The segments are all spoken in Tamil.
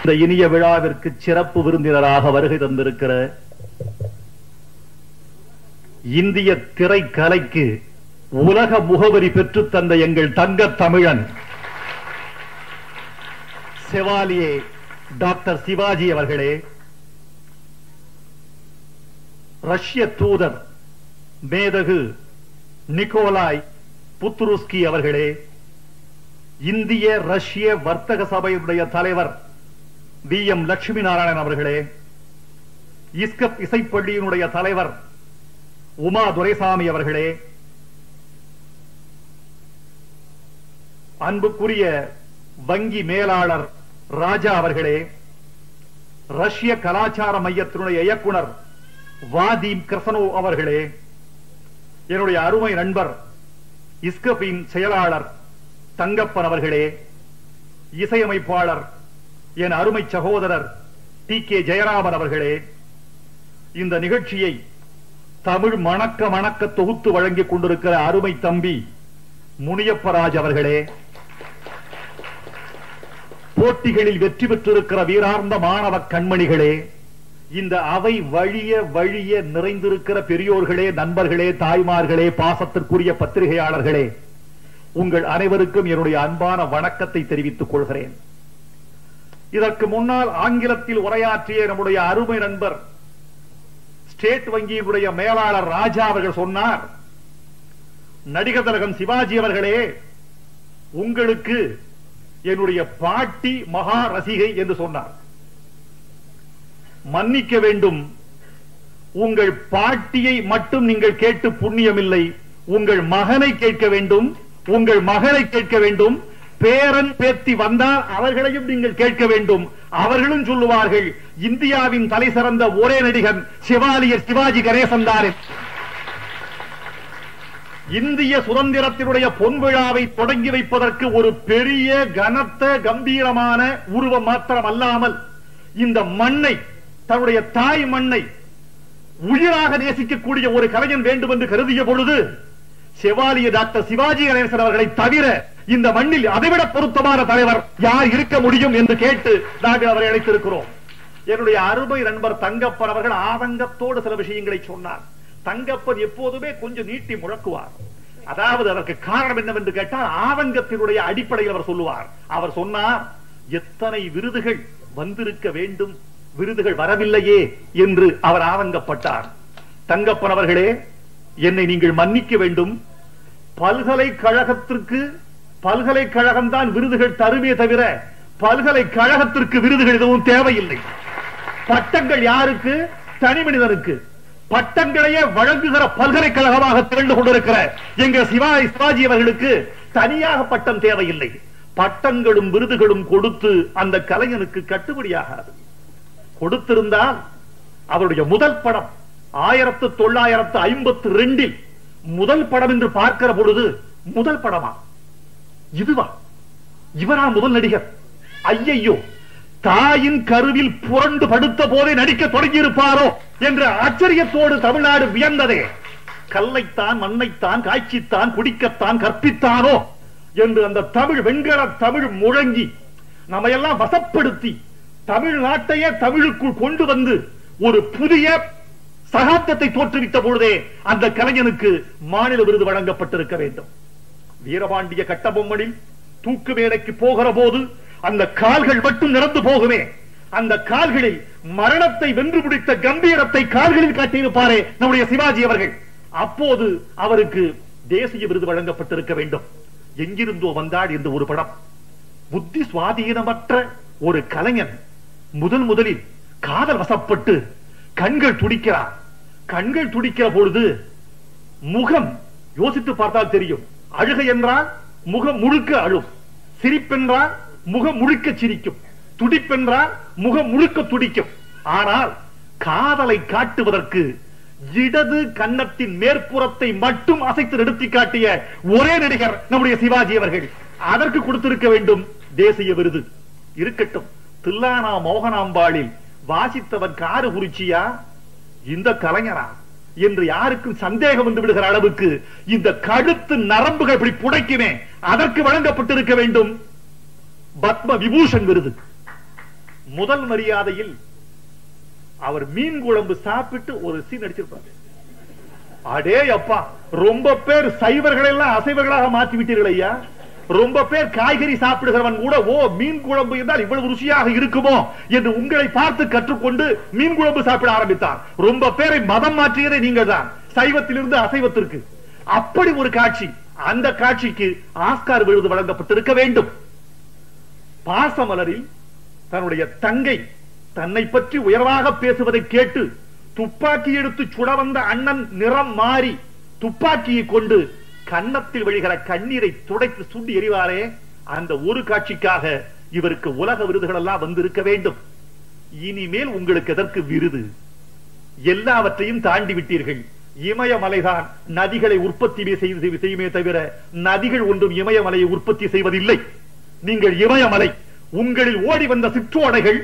இந்த இனிய விழாவிற்கு சிறப்பு விருந்தினராக வருகை தந்திருக்கிற இந்திய திரைக்கலைக்கு உலக முகவரி பெற்று தந்த எங்கள் தங்க தமிழன் செவாலியே டாக்டர் சிவாஜி அவர்களே ரஷ்ய தூதர் மேதகு நிக்கோலாய் புத்ருஸ்கி அவர்களே இந்திய ரஷ்ய வர்த்தக சபையுடைய தலைவர் வி எம் லட்சுமி நாராயணன் அவர்களே இஸ்கப் இசைப்பள்ளியினுடைய தலைவர் உமா துரைசாமி அவர்களே அன்புக்குரிய வங்கி மேலாளர் ராஜா அவர்களே ரஷ்ய கலாச்சார மையத்தினுடைய இயக்குனர் வாதீம் கிரசனோ அவர்களே என்னுடைய அருமை நண்பர் இஸ்கபின் செயலாளர் தங்கப்பன் அவர்களே இசையமைப்பாளர் என் அருமை சகோதரர் டி கே ஜெயராமன் அவர்களே இந்த நிகழ்ச்சியை தமிழ் மணக்க மணக்க தொகுத்து வழங்கிக் கொண்டிருக்கிற அருமை தம்பி முனியப்பராஜ் அவர்களே போட்டிகளில் வெற்றி பெற்றிருக்கிற வீரார்ந்த மாணவ கண்மணிகளே இந்த அவை வழிய வழிய நிறைந்திருக்கிற பெரியோர்களே நண்பர்களே தாய்மார்களே பாசத்திற்குரிய பத்திரிகையாளர்களே உங்கள் அனைவருக்கும் என்னுடைய அன்பான வணக்கத்தை தெரிவித்துக் கொள்கிறேன். இதற்கு முன்னால் ஆங்கிலத்தில் உரையாற்றிய நம்முடைய அருமை நண்பர் ஸ்டேட் வங்கியினுடைய மேலாளர் ராஜா அவர்கள் சொன்னார் நடிகர் தலகம் சிவாஜி அவர்களே உங்களுக்கு என்னுடைய பாட்டி மகா ரசிகை என்று சொன்னார். மன்னிக்க வேண்டும் உங்கள் பாட்டியை மட்டும் நீங்கள் கேட்டு புண்ணியமில்லை உங்கள் மகனை கேட்க வேண்டும் உங்கள் மகளை கேட்க வேண்டும் பேரன் பேத்தி வந்தால் அவர்களையும் நீங்கள் கேட்க வேண்டும். அவர்களும் சொல்லுவார்கள் இந்தியாவின் தலை சிறந்த ஒரே நடிகன் சிவாலியர் சிவாஜி கணேசன் தாரே இந்திய சுதந்திரத்தினுடைய பொன் விழாவை தொடங்கி வைப்பதற்கு ஒரு பெரிய கனத்த கம்பீரமான உருவம் மாத்திரம் அல்லாமல் இந்த மண்ணை தன்னுடைய தாய் மண்ணை உயிராக நேசிக்கக்கூடிய ஒரு கலைஞன் வேண்டும் என்று கருதிய பொழுது செவாலிய டாக்டர் சிவாஜி கணேசன் அவர்களை தவிர இந்த மண்ணில் அதைவிட பொருத்தமான தலைவர் யார் இருக்க முடியும் என்று கேட்டு நாங்கள் அவரை அழைத்திருக்கிறோம். என்னுடைய அருமை நண்பர் தங்கப்பன் அவர்கள் ஆதங்கத்தோடு சில விஷயங்களை சொன்னார். தங்கப்பன் எப்போதுமே கொஞ்சம் நீட்டி முழக்குவார். அதாவது அதற்கு காரணம் என்னவென்று கேட்டால் ஆதங்கத்தினுடைய அடிப்படையில் அவர் சொல்லுவார். அவர் சொன்னார் எத்தனை விருதுகள் வந்திருக்க வேண்டும் விருதுகள் வரவில்லையே என்று அவர் ஆதங்கப்பட்டார். தங்கப்பன் அவர்களே என்னை நீங்கள் மன்னிக்க வேண்டும். பல்கலைக்கழகத்திற்கு பல்கலைக்கழகம் தான் விருதுகள் தருமே தவிர பல்கலைக்கழகத்திற்கு விருதுகள் எதுவும் தேவையில்லை. பட்டங்கள் யாருக்கு? தனி மனிதனுக்கு பட்டங்களையே வழங்குகிற பல்கலைக்கழகமாக திகழ்ந்து கொண்டிருக்கிற எங்க சிவாஜி சிவாஜி அவர்களுக்கு தனியாக பட்டம் தேவையில்லை. பட்டங்களும் விருதுகளும் கொடுத்து அந்த கலைஞனுக்கு கட்டுப்படியாகாது கொடுத்திருந்தால் அவருடைய முதல் படம் ஆயிரத்து தொள்ளாயிரத்து ஐம்பத்தி ரெண்டில் முதல் படம் என்று பார்க்கிற பொழுது முதல் படமா? இதுவா இவரா முதல் நடிகர். ஐயையோ தாயின் கருவில் புரண்டு படுத்த போதே நடிக்க தொடங்கி இருப்பாரோ என்ற ஆச்சரியத்தோடு தமிழ்நாடு வியந்ததே. கல்லைத்தான் மண்ணைத்தான் காய்ச்சித்தான் குடிக்கத்தான் கற்பித்தானோ என்று அந்த தமிழ் வெண்கல தமிழ் முழங்கி நம்மையெல்லாம் வசப்படுத்தி தமிழ்நாட்டையே தமிழுக்குள் கொண்டு வந்து ஒரு புதிய சகாப்தத்தை தோற்றுவித்த பொழுதே அந்த கலைஞனுக்கு மாநில விருது வழங்கப்பட்டிருக்க வேண்டும். வீரபாண்டிய கட்டபொம்மனில் தூக்கு மேடைக்கு போகிற போது அந்த கால்கள் மட்டும் நிறந்து போகுமே. அந்த கால்களில் மரணத்தை வென்று பிடித்த கம்பீரத்தை கால்களில் காட்டியிருப்பாரே நம்முடைய சிவாஜி அவர்கள். அப்போது அவருக்கு தேசிய விருது வழங்கப்பட்டிருக்க வேண்டும். எங்கிருந்தோ வந்தாள் என்று ஒரு படம். புத்தி சுவாதீனமற்ற ஒரு கலைஞன் முதன் முதலில் காதல் வசப்பட்டு கண்கள் துடிக்கிறார் கண்கள் துடிக்கிற பொழுது முகம் யோசித்து பார்த்தால் தெரியும். அழுகை என்றால் முகம் முழுக்க அழும். சிரிப்பென்றால் முகம் முழுக்க சிரிக்கும். துடிப்பென்றால் முகம் முழுக்க துடிக்கும். ஆனால் காதலை காட்டுவதற்கு இடது கன்னத்தின் மேற்புறத்தை மட்டும் அசைத்து நிறுத்தி காட்டிய ஒரே நடிகர் நம்முடைய சிவாஜி அவர்கள். அதற்கு கொடுத்திருக்க வேண்டும் தேசிய விருது. இருக்கட்டும். தில்லானா மோகனாம்பாளில் வாசித்தவன் காரு குறிச்சியா? இந்த கலைஞரா? என்று யாருக்கும் சந்தேகம் வந்து விடுகிற அளவுக்கு இந்த கழுத்து நரம்புகள் இப்படி புடைக்குமே அதற்கு வழங்கப்பட்டிருக்க வேண்டும் பத்ம விபூஷன் விருது. முதல் மரியாதையில் அவர் மீன் குழம்பு சாப்பிட்டு ஒரு சீன் அடிச்சிருப்பார் அடே அப்பா ரொம்ப பேர் சைவர்கள் எல்லாம் அசைவர்களாக மாற்றி விட்டீர்கள் ஐயா. ரொம்ப பேர் காய்கறி சாப்பிடுகிறவன் கூட ஓ மீன் குழம்பு என்றால் இவ்வளவு ருசியாக இருக்குமோ? என்று உங்களை பார்த்து கற்றுக்கொண்டு மீன் குழம்பு சாப்பிட ஆரம்பித்தார். ரொம்ப பேரை மதம் மாற்றியதே நீங்க தான் சைவத்திலிருந்து அசைவத்திற்கு. அப்படி ஒரு காட்சி அந்த காட்சிக்கு ஆஸ்கார் விருது வழங்கப்பட்டிருக்க வேண்டும். பாசமலரில் தன்னுடைய தங்கை தன்னை பற்றி உயர்வாக பேசுவதை கேட்டு துப்பாக்கி எடுத்து சுட வந்த அண்ணன் நிறம் மாறி துப்பாக்கியை கொண்டு கன்னத்தில் விழுகிற கண்ணீரை துடைத்து சுண்டி எறிவாரே? அந்த ஒரு காட்சிக்காக இவருக்கு உலக விருதுகள் எல்லாம் வந்திருக்க வேண்டும். இனிமேல் உங்களுக்கு எதற்கு விருது? எல்லாவற்றையும் தாண்டி விட்டீர்கள். இமயமலைதான் நதிகளை உற்பத்தி செய்து செய்யுமே தவிர நதிகள் ஒன்றும் இமயமலையை உற்பத்தி செய்வதில்லை. நீங்கள் இமயமலை உங்களில் ஓடி வந்த சிற்றோடைகள்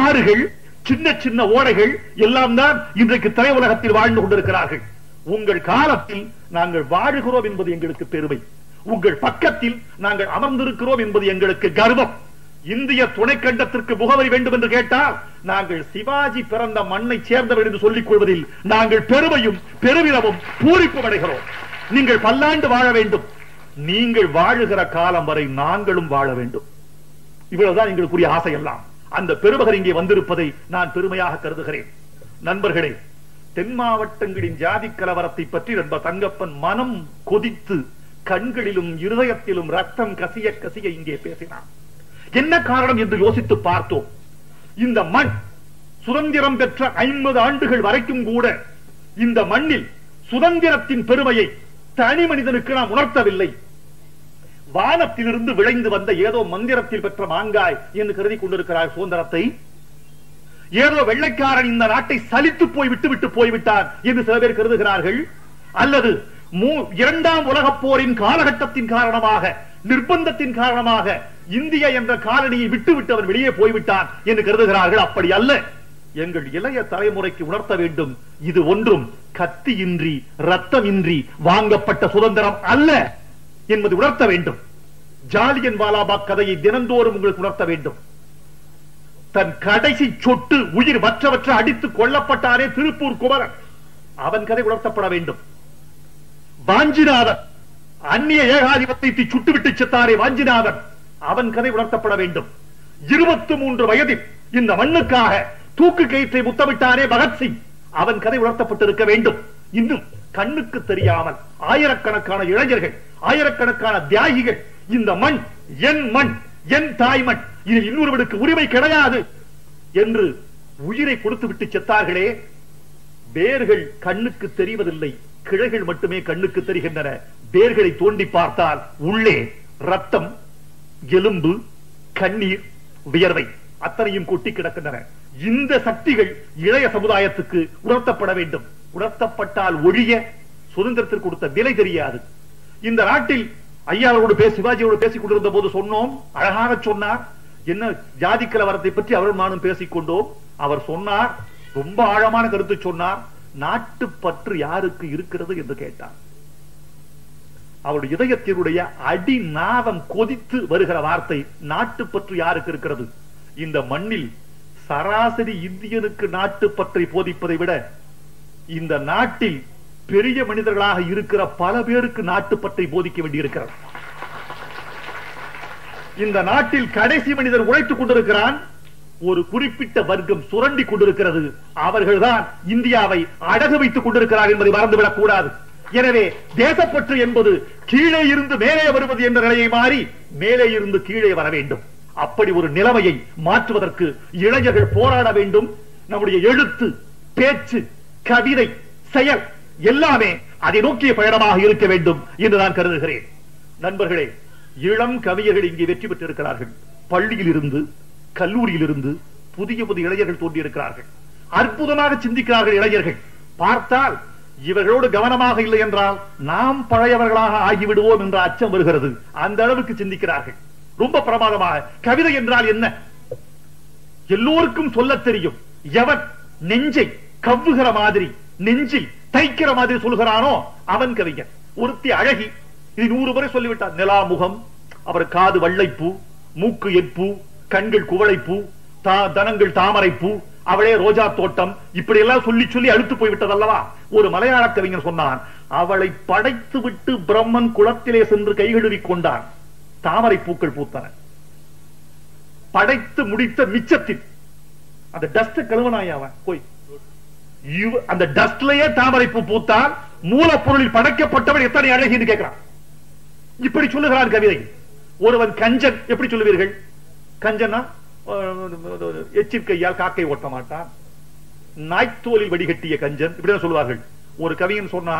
ஆறுகள் சின்ன சின்ன ஓடைகள் எல்லாம் தான் இன்றைக்கு திரையுலகத்தில் வாழ்ந்து கொண்டிருக்கிறார்கள். உங்கள் காலத்தில் நாங்கள் வாழுகிறோம் என்பது எங்களுக்கு பெருமை. உங்கள் பக்கத்தில் நாங்கள் அமர்ந்திருக்கிறோம் என்பது எங்களுக்கு கர்வம். இந்திய துணைக்கண்டத்திற்கு முகவரி வேண்டும் என்று கேட்டால் நாங்கள் சிவாஜி பிறந்த மண்ணை சேர்ந்தவர் என்று சொல்லிக் கொள்வதில் நாங்கள் பெருமையும் பெருமிதமும் பூரிப்பு அடைகிறோம். நீங்கள் பல்லாண்டு வாழ வேண்டும். நீங்கள் வாழுகிற காலம் வரை நாங்களும் வாழ வேண்டும். இவ்வளவுதான் எங்களுக்குரிய ஆசையெல்லாம். அந்த பெருமகர் இங்கே வந்திருப்பதை நான் பெருமையாக கருதுகிறேன். நண்பர்களே தென் மாவட்டங்களின் ஜாதி கலவரத்தை பற்றி நண்பர் தங்கப்பன் மனம் கொதித்து கண்களிலும் இருதயத்திலும் ரத்தம் கசிய கசிய இங்கே பேசினான். என்ன காரணம் என்று யோசித்து பார்த்தோம். இந்த மண் சுதந்திரம் பெற்ற ஐம்பது ஆண்டுகள் வரைக்கும் கூட இந்த மண்ணில் சுதந்திரத்தின் பெருமையை தனி மனிதனுக்கு நாம் உணர்த்தவில்லை. வானத்திலிருந்து விளைந்து வந்த ஏதோ மந்திரத்தில் பெற்ற மாங்காய் என்று கருதி கொண்டிருக்கிறார் சுதந்திரத்தை. ஏதோ வெள்ளைக்காரன் இந்த நாட்டை சலித்து போய் விட்டு விட்டு போய்விட்டார் என்று சில பேர் கருதுகிறார்கள். அல்லது இரண்டாம் உலக போரின் காலகட்டத்தின் காரணமாக நிர்பந்தத்தின் காரணமாக இந்திய என்ற காலனியை விட்டு விட்டு அவர் வெளியே போய்விட்டார் என்று கருதுகிறார்கள். அப்படி அல்ல. எங்கள் இளைய தலைமுறைக்கு உணர்த்த வேண்டும். இது ஒன்றும் கத்தியின்றி ரத்தமின்றி வாங்கப்பட்ட சுதந்திரம் அல்ல என்பது உணர்த்த வேண்டும். ஜாலியன் வாலாபாக் கதையை தினந்தோறும் உங்களுக்கு உணர்த்த வேண்டும். தன் கடைசி சொட்டு உயிர் மற்றவற்ற அடித்து கொல்லப்பட்டாரே திருப்பூர் குமரன். அவன் கதை உணர்த்தப்பட வேண்டும். வாஞ்சிநாதன் அந்நிய ஏகாதிபத்தியத்தை சுட்டுவிட்டு செத்தாரே வாஞ்சிநாதன். அவன் கதை உணர்த்தப்பட வேண்டும். இருபத்தி மூன்று வயதில் இந்த மண்ணுக்காக தூக்கு கயிற்றை முத்தமிட்டாரே பகத்சிங் அவன் கதை உணர்த்தப்பட்டிருக்க வேண்டும். இன்னும் கண்ணுக்கு தெரியாமல் ஆயிரக்கணக்கான இளைஞர்கள் ஆயிரக்கணக்கான தியாகிகள் இந்த மண் என் மண் என் தாய் மண் இதில் இன்னொருவனுக்கு உரிமை கிடையாது என்று உயிரை கொடுத்து விட்டு செத்தார்களே. வேர்கள் கண்ணுக்கு தெரிவதில்லை கிளைகள் மட்டுமே கண்ணுக்கு தெரிகின்றன. வேர்களை தோண்டி பார்த்தால் உள்ளே ரத்தம் எலும்பு கண்ணீர் வியர்வை அத்தனையும் கொட்டி கிடக்கின்றன. இந்த சக்திகள் இளைய சமுதாயத்துக்கு உணர்த்தப்பட வேண்டும். உணர்த்தப்பட்டால் ஒழிய சுதந்திரத்திற்கு கொடுத்த விலை தெரியாது. இந்த நாட்டில் ஐயாவோடு பேசி சிவாஜியோடு பேசிக் கொண்டிருந்த போது சொன்னோம் அழகாக சொன்னார் என்ன ஜாதி கலவரத்தை பற்றி அவரும் நானும் பேசிக் கொண்டோம் அவர் சொன்னார் ரொம்ப ஆழமான கருத்து சொன்னார் நாட்டு பற்று யாருக்கு இருக்கிறது என்று கேட்டார். அவருடைய இதயத்தினுடைய அடி நாதம் கொதித்து வருகிற வார்த்தை நாட்டு பற்று யாருக்கு இருக்கிறது? இந்த மண்ணில் சராசரி இந்தியனுக்கு நாட்டு பற்றை போதிப்பதை விட இந்த நாட்டில் பெரிய மனிதர்களாக இருக்கிற பல பேருக்கு நாட்டுப்பற்றை போதிக்க வேண்டியிருக்கிறது. இந்த நாட்டில் கடைசி மனிதர் உழைத்துக் கொண்டிருக்கிறான். ஒரு குறிப்பிட்ட வர்க்கம் சுரண்டி கொண்டிருக்கிறது. அவர்கள்தான் இந்தியாவை அடகு வைத்துக் கொண்டிருக்கிறார் என்பதை மறந்துவிடக் கூடாது. எனவே தேசப்பற்று என்பது கீழே இருந்து மேலே வருவது என்ற நிலையை மாறி மேலே இருந்து கீழே வர வேண்டும். அப்படி ஒரு நிலைமையை மாற்றுவதற்கு இளைஞர்கள் போராட வேண்டும். நம்முடைய எழுத்து பேச்சு கவிதை செயல் எல்லாமே அதை நோக்கிய பயணமாக இருக்க வேண்டும் என்று நான் கருதுகிறேன். நண்பர்களே இளம் கவிஞர்கள் இங்கே வெற்றி பெற்றிருக்கிறார்கள். பள்ளியில் இருந்து கல்லூரியில் இருந்து புதிய புதிய இளைஞர்கள் தோன்றியிருக்கிறார்கள். அற்புதமாக சிந்திக்கிறார்கள் இளைஞர்கள். பார்த்தால் இவர்களோடு கவனமாக இல்லை என்றால் நாம் பழையவர்களாக ஆகிவிடுவோம் என்ற அச்சம் வருகிறது. அந்த அளவுக்கு சிந்திக்கிறார்கள். ரொம்ப பிரமாதமாக. கவிதை என்றால் என்ன? எல்லோருக்கும் சொல்ல தெரியும். எவன் நெஞ்சை கவ்வுகிற மாதிரி நெஞ்சில் தைக்கிற மாதிரி சொல்கிறானோ அவன் கவிஞன். ஒருத்தி அழகி இது நூறு முறை சொல்லிவிட்டார். நிலா முகம் அவர் காது வள்ளைப்பூ மூக்கு எப்பூ கண்கள் குவளைப்பூ தா- தனங்கள் தாமரை பூ அவளே ரோஜா தோட்டம் இப்படி எல்லாம் சொல்லி சொல்லி அழுத்து போய்விட்டது அல்லவா ஒரு மலையாள கவிஞர் சொன்னான் அவளை படைத்து விட்டு பிரம்மன் குளத்திலே சென்று கைகழுவி கொண்டான். தாமரை பூக்கள் பூத்தன. படைத்து முடித்த மிச்சத்தில் அந்த டஸ்ட் கழுவனாய் அவன் போய். அந்த டஸ்ட்லயே தாமரை பூ பூத்தான் மூலப்பொருளில் படைக்கப்பட்டவன் எத்தனை அழகின்னு கேட்கிறான். இப்படி சொல்லுகிறான் கவிதை. ஒருவன் கஞ்சன் எப்படி சொல்லுவீர்கள்? கஞ்சனா எச்சிற்கையால் காக்கை ஓட்ட மாட்டான். நாய்த்தோலில் வடிகட்டிய கஞ்சன் இப்படிதான் சொல்லுவார்கள். ஒரு கவியன் சொன்னா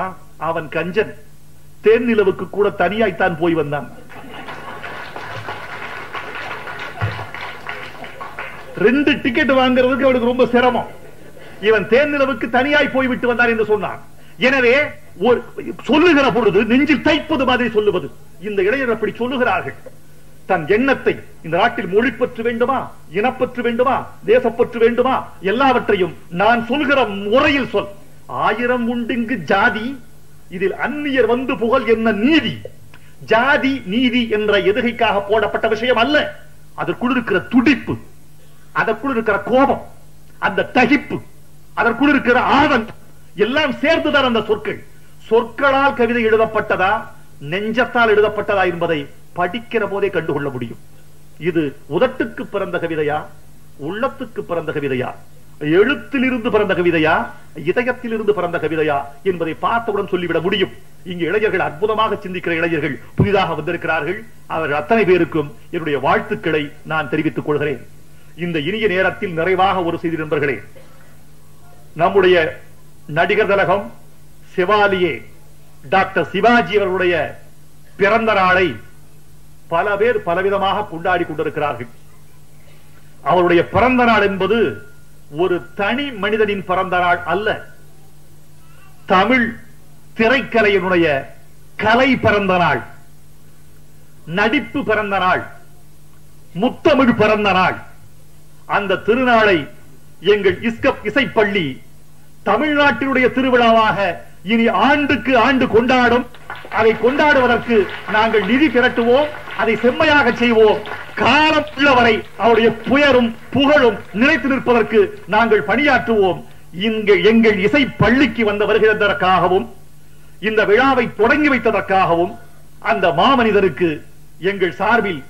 அவன் கஞ்சன் தேன் நிலவுக்கு கூட தனியாய்த்தான் போய் வந்தான். ரெண்டு டிக்கெட் வாங்குறதுக்கு அவனுக்கு ரொம்ப சிரமம். இவன் தேன் நிலவுக்கு தனியாய் போய்விட்டு வந்தார் என்று சொன்னான். எனவே ஒரு சொல்லுகிற பொழுது நெஞ்சில் தைப்பது மாதிரி சொல்லுவது. இந்த இளைஞர் அப்படி சொல்லுகிறார்கள். தன் எண்ணத்தை இந்த நாட்டில் மொழிப்பற்று வேண்டுமா? இனப்பற்று வேண்டுமா? தேசப்பற்று வேண்டுமா? எல்லாவற்றையும் நான் சொல்கிற முறையில் சொல். ஆயிரம் உண்டுங்கு ஜாதி இதில் அந்நியர் வந்து புகழ் என்ன நீதி? ஜாதி நீதி என்ற எதுகைக்காக போடப்பட்ட விஷயம் அல்ல. அதற்குள் இருக்கிற துடிப்பு அதற்குள் இருக்கிற கோபம் அந்த தகிப்பு அதற்குள் இருக்கிற ஆதங்கம். எல்லாம் சேர்ந்துதான் அந்த சொற்கள். சொற்களால் கவிதை எழுதப்பட்டதா நெஞ்சத்தால் எழுதப்பட்டதா என்பதை படிக்கிற போதே கண்டுகொள்ள முடியும். இது உதட்டுக்கு பிறந்த கவிதையா உள்ளத்துக்கு பிறந்த கவிதையா எழுத்திலிருந்து பிறந்த கவிதையா இதயத்திலிருந்து பிறந்த கவிதையா என்பதை பார்த்தவுடன் சொல்லிவிட முடியும். இங்கு இளைஞர்கள் அற்புதமாக சிந்திக்கிற இளைஞர்கள் புதிதாக வந்திருக்கிறார்கள். அவர்கள் அத்தனை பேருக்கும் என்னுடைய வாழ்த்துக்களை நான் தெரிவித்துக் கொள்கிறேன். இந்த இனிய நேரத்தில் நிறைவாக ஒரு செய்தி நண்பர்களே நம்முடைய நடிகர் திலகம் சிவாலியே டாக்டர் சிவாஜி அவர்களுடைய பிறந்த நாளை பல பேர் பலவிதமாக கொண்டாடி கொண்டிருக்கிறார்கள். அவருடைய பிறந்த நாள் என்பது ஒரு தனி மனிதனின் பிறந்த நாள் அல்ல. தமிழ் திரைக்கலையினுடைய கலை பிறந்த நாள் நடிப்பு பிறந்த நாள் முத்தமிழ் பிறந்த நாள். அந்த திருநாளை எங்கள் இஸ்கப் இசைப்பள்ளி தமிழ்நாட்டினுடைய திருவிழாவாக இனி ஆண்டுக்கு ஆண்டு கொண்டாடும். அதை கொண்டாடுவதற்கு நாங்கள் நிதி திரட்டுவோம். அதை செம்மையாக செய்வோம். காலம் உள்ளவரை அவருடைய புயரும் புகழும் நிலைத்து நிற்பதற்கு நாங்கள் பணியாற்றுவோம். இங்கு எங்கள் இசை பள்ளிக்கு வந்த வருகிறதற்காகவும் இந்த விழாவை தொடங்கி வைத்ததற்காகவும் அந்த மாமனிதருக்கு எங்கள் சார்பில்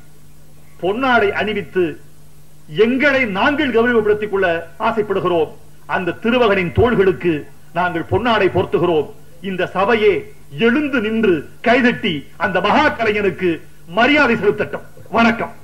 பொன்னாடை அணிவித்து எங்களை நாங்கள் கௌரவப்படுத்திக் கொள்ள ஆசைப்படுகிறோம். அந்த திருவகனின் தோள்களுக்கு நாங்கள் பொன்னாடை பொருத்துகிறோம். இந்த சபையே எழுந்து நின்று கைதட்டி அந்த மகா கலைஞனுக்கு மரியாதை செலுத்தட்டும். வணக்கம்.